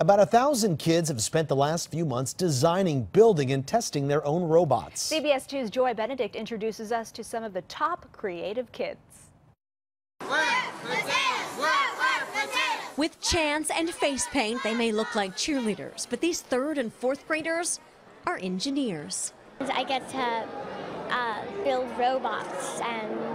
About a thousand kids have spent the last few months designing, building, and testing their own robots. CBS 2's Joy Benedict introduces us to some of the top creative kids. With chants and face paint, they may look like cheerleaders, but these third and fourth graders are engineers. I get to uh, build robots and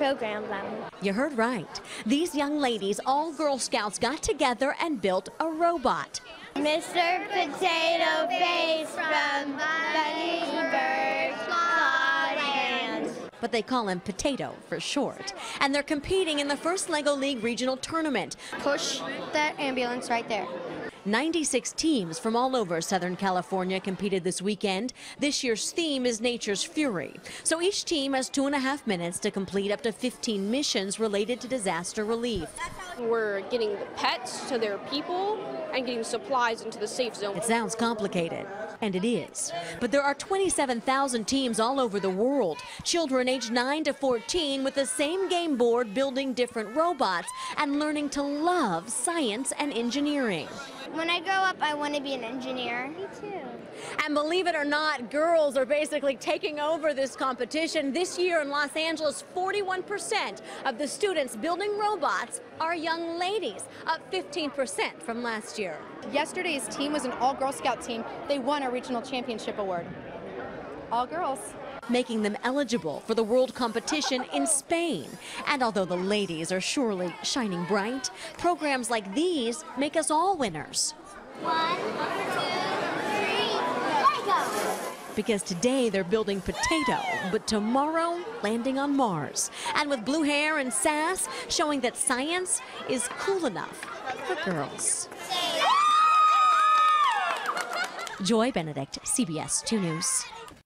program them. You heard right. These young ladies, all Girl Scouts, got together and built a robot. Mr. Potato Face from Bunny Bird But they call him Potato for short. And they're competing in the first LEGO League regional tournament. Push that ambulance right there. 96 teams from all over Southern California competed this weekend. This year's theme is Nature's Fury. So each team has two and a half minutes to complete up to 15 missions related to disaster relief. We're getting the pets to their people and getting supplies into the safe zone. It sounds complicated, and it is. But there are 27,000 teams all over the world, children aged 9 to 14 with the same game board building different robots and learning to love science and engineering. When I grow up, I want to be an engineer. Me too. And believe it or not, girls are basically taking over this competition. This year in Los Angeles, 41% of the students building robots are young ladies, up 15% from last year. Yesterday's team was an all Girl Scout team. They won a regional championship award. All girls making them eligible for the world competition in Spain. And although the ladies are surely shining bright, programs like these make us all winners. One, two, three, Lego! Because today they're building potato, but tomorrow landing on Mars. And with blue hair and sass, showing that science is cool enough for girls. Joy Benedict, CBS 2 News.